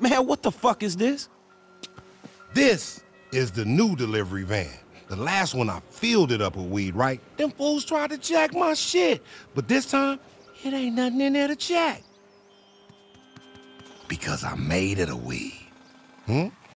Man, what the fuck is this? This is the new delivery van. The last one I filled it up with weed, right? Them fools tried to jack my shit. But this time, it ain't nothing in there to jack. Because I made it a weed. Hmm?